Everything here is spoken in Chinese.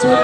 对。